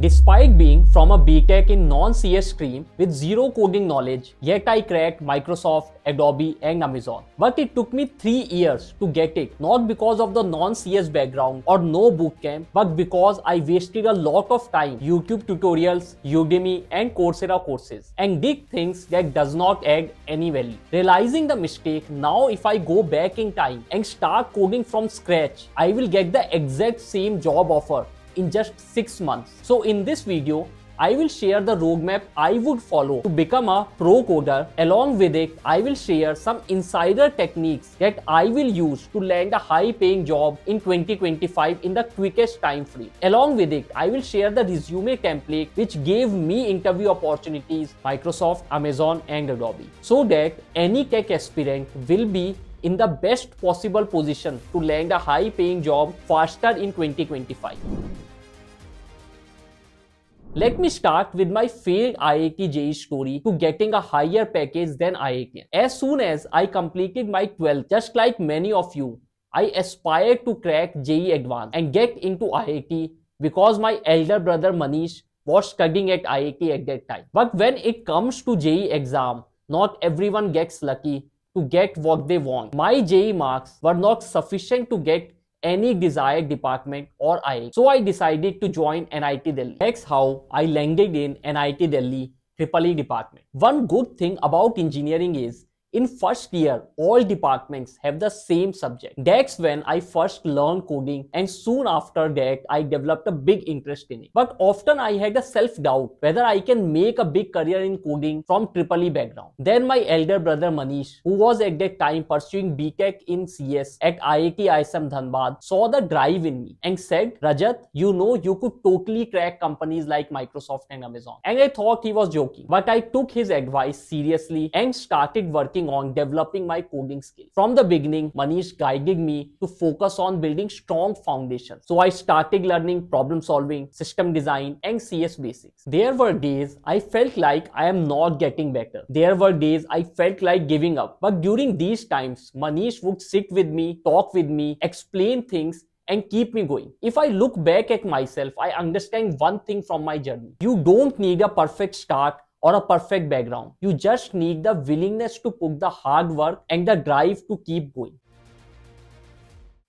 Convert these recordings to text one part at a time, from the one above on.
Despite being from a BTech in non-CS stream with zero coding knowledge, yet I cracked Microsoft, Adobe and Amazon. But it took me 3 years to get it, not because of the non-CS background or no bootcamp, but because I wasted a lot of time YouTube tutorials, Udemy and Coursera courses and did things that does not add any value. Realizing the mistake, now if I go back in time and start coding from scratch, I will get the exact same job offer in just 6 months. So in this video, I will share the roadmap I would follow to become a pro coder. Along with it, I will share some insider techniques that I will use to land a high paying job in 2025 in the quickest time frame. Along with it, I will share the resume template which gave me interview opportunities Microsoft, Amazon and Adobe so that any tech aspirant will be in the best possible position to land a high paying job faster in 2025. Let me start with my failed IIT JEE story to getting a higher package than IIT. As soon as I completed my 12th, just like many of you, I aspired to crack JEE Advanced and get into IIT because my elder brother Manish was studying at IIT at that time. But when it comes to JEE exam, not everyone gets lucky to get what they want. My JEE marks were not sufficient to get any desired department or IIT. So I decided to join NIT Delhi. That's how I landed in NIT Delhi Triple department. One good thing about engineering is in first year, all departments have the same subject. That's when I first learned coding and soon after that, I developed a big interest in it. But often I had a self-doubt whether I can make a big career in coding from Triple E background. Then my elder brother Manish, who was at that time pursuing BTech in CS at IIT ISM Dhanbad, saw the drive in me and said, Rajat, you know you could totally crack companies like Microsoft and Amazon. And I thought he was joking. But I took his advice seriously and started working working on developing my coding skills. From the beginning, Manish guided me to focus on building strong foundations. So I started learning problem solving, system design, and CS basics. There were days I felt like I am not getting better. There were days I felt like giving up. But during these times, Manish would sit with me, talk with me, explain things and keep me going. If I look back at myself, I understand one thing from my journey. You don't need a perfect start or a perfect background. You just need the willingness to put the hard work and the drive to keep going.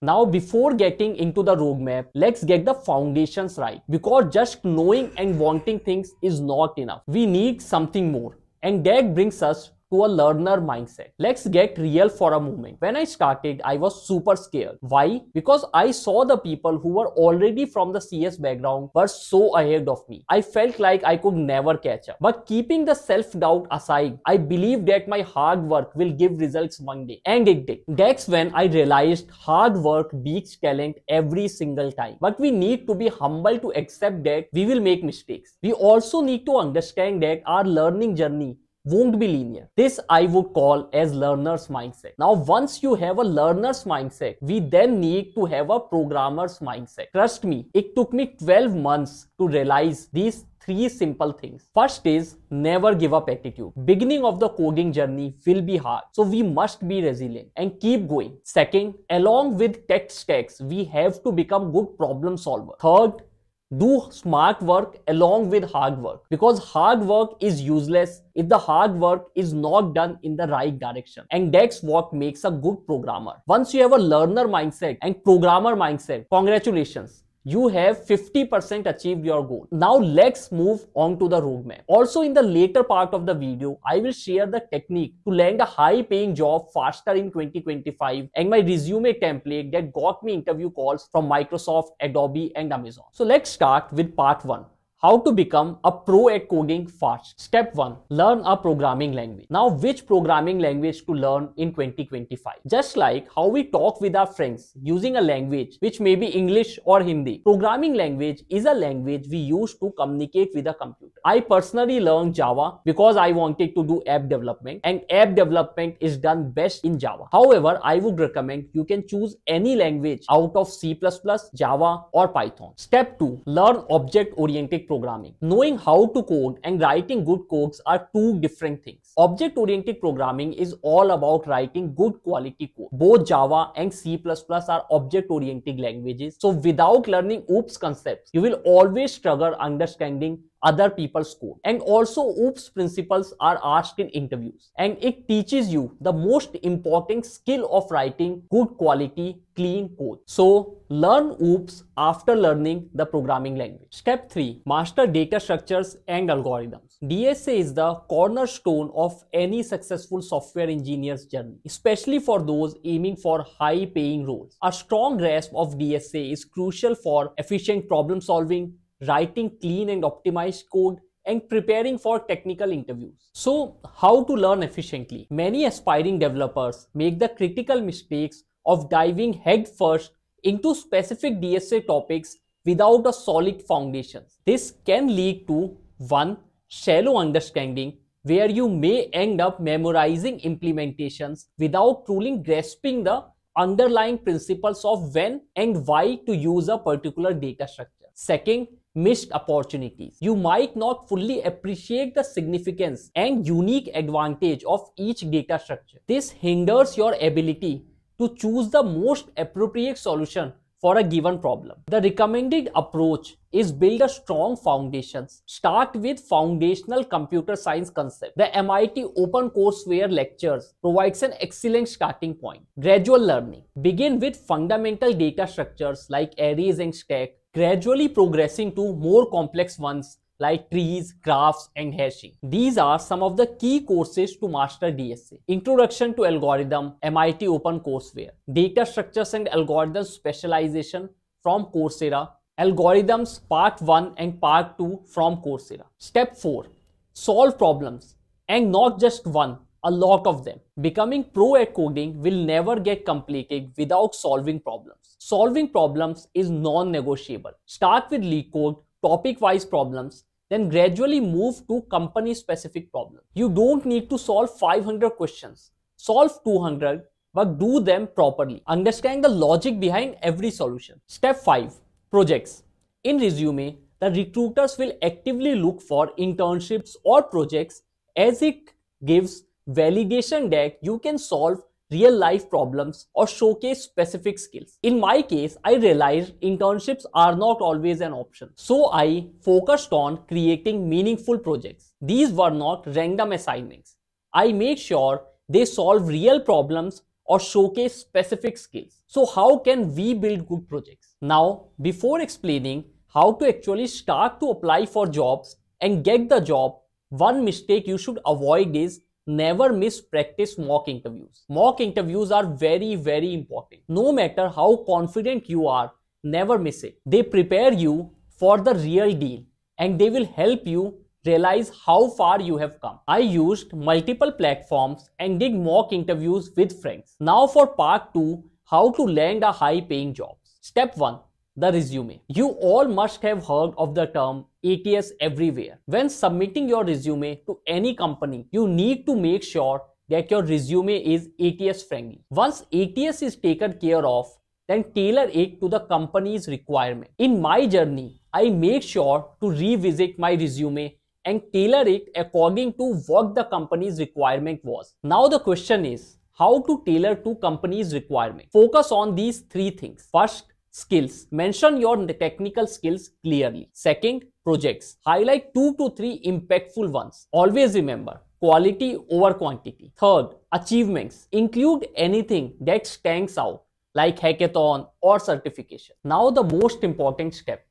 Now, before getting into the roadmap, let's get the foundations right because just knowing and wanting things is not enough. We need something more. And that brings us to a learner mindset. Let's get real for a moment. When I started, I was super scared. Why? Because I saw the people who were already from the CS background were so ahead of me. I felt like I could never catch up. But keeping the self-doubt aside, I believed that my hard work will give results one day. And it did. That's when I realized hard work beats talent every single time. But we need to be humble to accept that we will make mistakes. We also need to understand that our learning journey won't be linear. This I would call as learner's mindset. Now, once you have a learner's mindset, we then need to have a programmer's mindset. Trust me, it took me 12 months to realize these three simple things. First is never give up attitude. Beginning of the coding journey will be hard. So we must be resilient and keep going. Second, along with tech stacks, we have to become good problem solver. Third, do smart work along with hard work. Because hard work is useless if the hard work is not done in the right direction. And that's what makes a good programmer. Once you have a learner mindset and programmer mindset congratulations you have 50% achieved your goal. Now let's move on to the roadmap. Also in the later part of the video, I will share the technique to land a high paying job faster in 2025 and my resume template that got me interview calls from Microsoft, Adobe and Amazon. So let's start with part 1. How to become a pro at coding fast. Step 1. Learn a programming language. Now, which programming language to learn in 2025? Just like how we talk with our friends using a language which may be English or Hindi. Programming language is a language we use to communicate with a computer. I personally learned Java because I wanted to do app development and app development is done best in Java. However, I would recommend you can choose any language out of C++, Java or Python. Step 2. Learn object-oriented programming. Knowing how to code and writing good codes are two different things. Object-oriented programming is all about writing good quality code. Both Java and C++ are object-oriented languages. So without learning OOPS concepts, you will always struggle understanding other people's code. And also OOPS principles are asked in interviews. And it teaches you the most important skill of writing good quality clean code. So learn OOPS after learning the programming language. Step 3. Master data structures and algorithms. DSA is the cornerstone of any successful software engineer's journey, especially for those aiming for high paying roles. A strong grasp of DSA is crucial for efficient problem solving, writing clean and optimized code, and preparing for technical interviews. So, how to learn efficiently? Many aspiring developers make the critical mistakes of diving headfirst into specific DSA topics without a solid foundation. This can lead to 1. Shallow understanding where you may end up memorizing implementations without truly grasping the underlying principles of when and why to use a particular data structure. Second, missed opportunities. You might not fully appreciate the significance and unique advantage of each data structure. This hinders your ability to choose the most appropriate solution for a given problem. The recommended approach is build a strong foundations. Start with foundational computer science concept. The MIT OpenCourseware lectures provides an excellent starting point. Gradual learning. Begin with fundamental data structures like arrays and stack, gradually progressing to more complex ones like trees, graphs, and hashing. These are some of the key courses to master DSA. Introduction to Algorithm, MIT OpenCourseware. Data Structures and Algorithms Specialization from Coursera. Algorithms Part 1 and Part 2 from Coursera. Step 4. Solve problems. And not just one, a lot of them. Becoming pro at coding will never get completed without solving problems. Solving problems is non-negotiable. Start with LeetCode, topic-wise problems, then gradually move to company specific problems. You don't need to solve 500 questions. Solve 200 but do them properly. Understand the logic behind every solution. Step 5. Projects. In resume, the recruiters will actively look for internships or projects as it gives validation deck, you can solve real life problems or showcase specific skills. In my case, I realized internships are not always an option. So I focused on creating meaningful projects. These were not random assignments. I made sure they solve real problems or showcase specific skills. So how can we build good projects? Now, before explaining how to actually start to apply for jobs and get the job, one mistake you should avoid is never miss practice mock interviews. Mock interviews are very, very important. No matter how confident you are, never miss it. They prepare you for the real deal and they will help you realize how far you have come. I used multiple platforms and did mock interviews with friends. Now for part 2, how to land a high paying job. Step 1 the resume. You all must have heard of the term ATS everywhere. When submitting your resume to any company, you need to make sure that your resume is ATS friendly. Once ATS is taken care of, then tailor it to the company's requirement. In my journey, I make sure to revisit my resume and tailor it according to what the company's requirement was. Now the question is, how to tailor to company's requirement? Focus on these three things. First, Skills. Mention your technical skills clearly. Second, projects. Highlight two to three impactful ones. Always remember, quality over quantity. Third, achievements. Include anything that stands out like hackathon or certification. Now the most important step,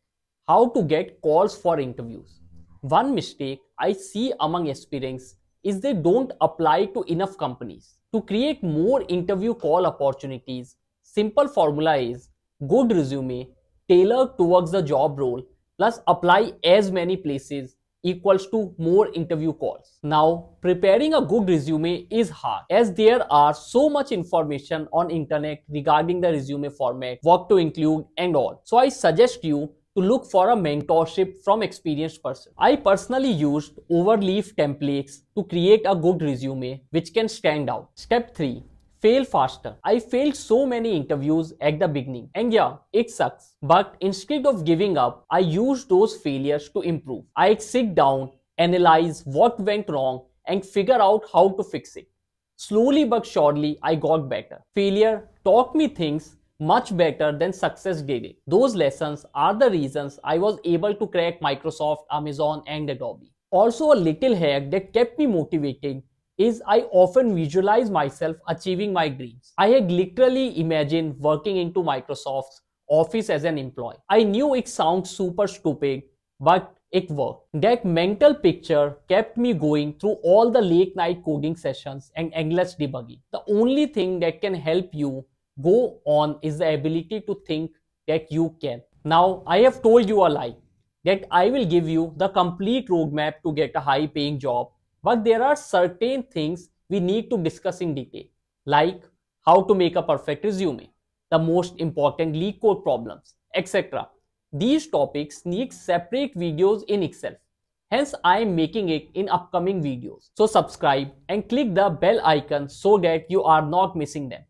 how to get calls for interviews. One mistake I see among aspirants is they don't apply to enough companies. To create more interview call opportunities, simple formula is good resume tailored towards the job role plus apply as many places equals to more interview calls. Now, preparing a good resume is hard as there are so much information on internet regarding the resume format, what to include and all. So I suggest you to look for a mentorship from experienced person. I personally used overleaf templates to create a good resume which can stand out. Step 3. Fail faster. I failed so many interviews at the beginning and yeah, it sucks. But instead of giving up, I used those failures to improve. I sit down, analyze what went wrong and figure out how to fix it. Slowly but surely, I got better. Failure taught me things much better than success did it. Those lessons are the reasons I was able to crack Microsoft, Amazon and Adobe. Also a little hack that kept me motivated is I often visualize myself achieving my dreams. I had literally imagined working into Microsoft's office as an employee. I knew it sounds super stupid, but it worked. That mental picture kept me going through all the late night coding sessions and endless debugging. The only thing that can help you go on is the ability to think that you can. Now, I have told you a lie that I will give you the complete roadmap to get a high paying job but there are certain things we need to discuss in detail, like how to make a perfect resume, the most important LeetCode problems, etc. These topics need separate videos in itself. Hence, I am making it in upcoming videos. So subscribe and click the bell icon so that you are not missing them.